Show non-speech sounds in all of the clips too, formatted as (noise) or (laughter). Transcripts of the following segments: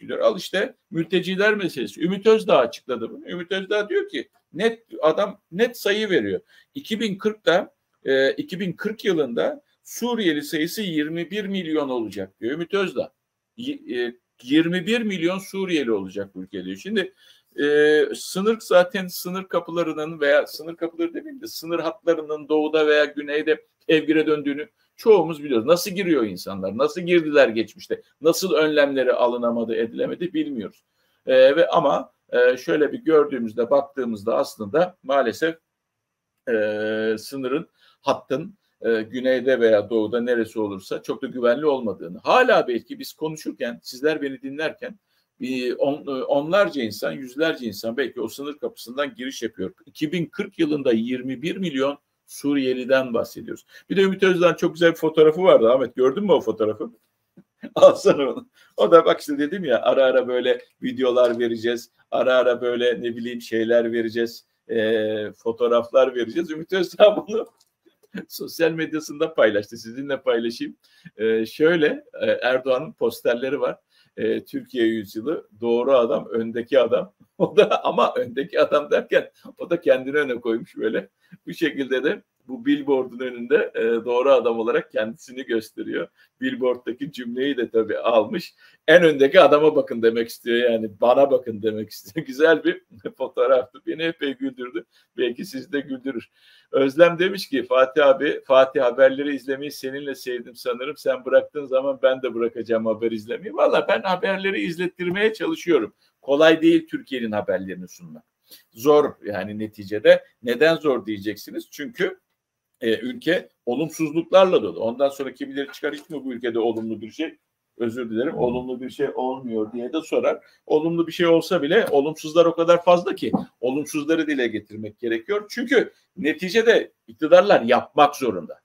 gidiyor. Al işte mülteciler meselesi. Ümit Özdağ açıkladı bunu. Ümit Özdağ diyor ki net adam net sayı veriyor. 2040'da e, 2040 yılında Suriyeli sayısı 21 milyon olacak diyor Ümit Özdağ. E, 21 milyon Suriyeli olacak bu ülkede. Şimdi e, sınır zaten sınır kapılarının veya sınır kapıları demeyeyim de sınır hatlarının doğuda veya güneyde evgire döndüğünü çoğumuz biliyoruz. Nasıl giriyor insanlar? Nasıl girdiler geçmişte? Nasıl önlemleri alınamadı, edilemedi bilmiyoruz. E, ve ama e, şöyle bir gördüğümüzde, baktığımızda aslında maalesef e, sınırın hattın e, güneyde veya doğuda neresi olursa çok da güvenli olmadığını. Hala belki biz konuşurken, sizler beni dinlerken bir on, onlarca insan, yüzlerce insan belki o sınır kapısından giriş yapıyor. 2040 yılında 21 milyon Suriyeliden bahsediyoruz. Bir de Ümit Özdağ'ın çok güzel bir fotoğrafı vardı. Ahmet gördün mü o fotoğrafı? (laughs) Alsana onu. O da bak işte dedim ya ara ara böyle videolar vereceğiz. Ara ara böyle ne bileyim şeyler vereceğiz. E, fotoğraflar vereceğiz. Ümit Özdağ bunu (laughs) sosyal medyasında paylaştı. Sizinle paylaşayım. E, şöyle e, Erdoğan'ın posterleri var. E, Türkiye yüzyılı doğru adam, öndeki adam. (laughs) O da ama öndeki adam derken o da kendini öne koymuş böyle. Bu şekilde de bu billboardun önünde e, doğru adam olarak kendisini gösteriyor. Billboard'daki cümleyi de tabii almış. En öndeki adama bakın demek istiyor yani bana bakın demek istiyor. (laughs) Güzel bir fotoğraftı. Beni epey güldürdü. Belki sizi de güldürür. Özlem demiş ki Fatih abi Fatih haberleri izlemeyi seninle sevdim sanırım. Sen bıraktığın zaman ben de bırakacağım haber izlemeyi. Valla ben haberleri izlettirmeye çalışıyorum. Kolay değil Türkiye'nin haberlerini sunmak. Zor yani neticede. Neden zor diyeceksiniz? Çünkü e, ülke olumsuzluklarla dolu. Ondan sonra kimileri çıkar hiç mi bu ülkede olumlu bir şey? Özür dilerim olumlu bir şey olmuyor diye de sorar. Olumlu bir şey olsa bile olumsuzlar o kadar fazla ki olumsuzları dile getirmek gerekiyor. Çünkü neticede iktidarlar yapmak zorunda.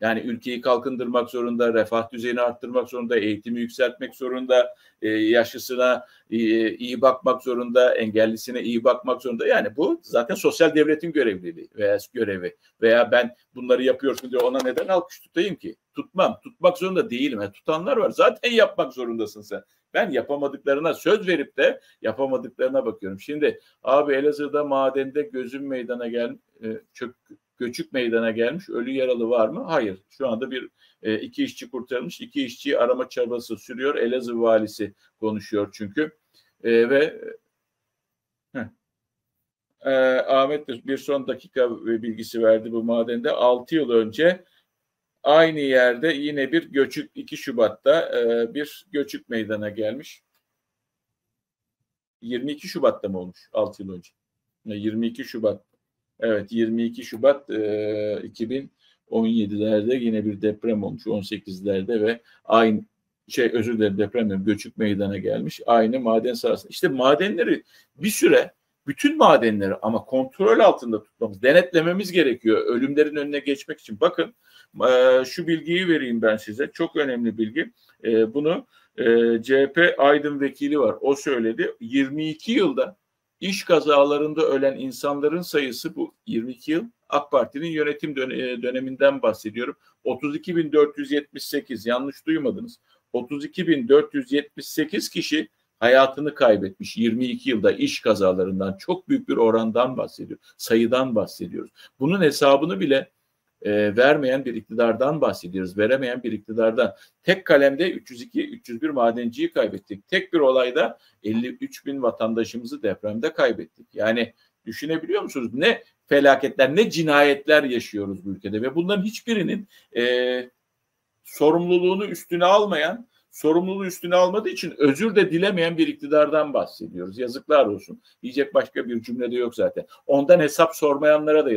Yani ülkeyi kalkındırmak zorunda, refah düzeyini arttırmak zorunda, eğitimi yükseltmek zorunda, e, yaşlısına e, iyi bakmak zorunda, engellisine iyi bakmak zorunda. Yani bu zaten sosyal devletin görevliliği veya görevi. Veya ben bunları yapıyorsun diye ona neden alkış tutayım ki? Tutmam. Tutmak zorunda değilim. Yani tutanlar var. Zaten yapmak zorundasın sen. Ben yapamadıklarına söz verip de yapamadıklarına bakıyorum. Şimdi abi Elazığ'da madende gözüm meydana gel e, çök göçük meydana gelmiş. Ölü yaralı var mı? Hayır. Şu anda bir e, iki işçi kurtarılmış. İki işçi arama çabası sürüyor. Elazığ valisi konuşuyor çünkü. E, ve e, Ahmet bir son dakika bilgisi verdi bu madende. 6 yıl önce aynı yerde yine bir göçük 2 Şubat'ta e, bir göçük meydana gelmiş. 22 Şubat'ta mı olmuş 6 yıl önce? 22 Şubat Evet 22 Şubat e, 2017'lerde yine bir deprem olmuş 18'lerde ve aynı şey özür dilerim deprem göçük meydana gelmiş. Aynı maden sahasında. İşte madenleri bir süre bütün madenleri ama kontrol altında tutmamız, denetlememiz gerekiyor ölümlerin önüne geçmek için. Bakın e, şu bilgiyi vereyim ben size. Çok önemli bilgi. E, bunu e, CHP Aydın Vekili var. O söyledi. 22 yılda iş kazalarında ölen insanların sayısı bu 22 yıl AK Parti'nin yönetim e, döneminden bahsediyorum. 32.478 yanlış duymadınız. 32.478 kişi hayatını kaybetmiş 22 yılda iş kazalarından çok büyük bir orandan bahsediyor. Sayıdan bahsediyoruz. Bunun hesabını bile e, vermeyen bir iktidardan bahsediyoruz. Veremeyen bir iktidardan. Tek kalemde 302-301 madenciyi kaybettik. Tek bir olayda 53 bin vatandaşımızı depremde kaybettik. Yani düşünebiliyor musunuz? Ne felaketler, ne cinayetler yaşıyoruz bu ülkede ve bunların hiçbirinin e, sorumluluğunu üstüne almayan, sorumluluğu üstüne almadığı için özür de dilemeyen bir iktidardan bahsediyoruz. Yazıklar olsun. Diyecek başka bir cümle de yok zaten. Ondan hesap sormayanlara da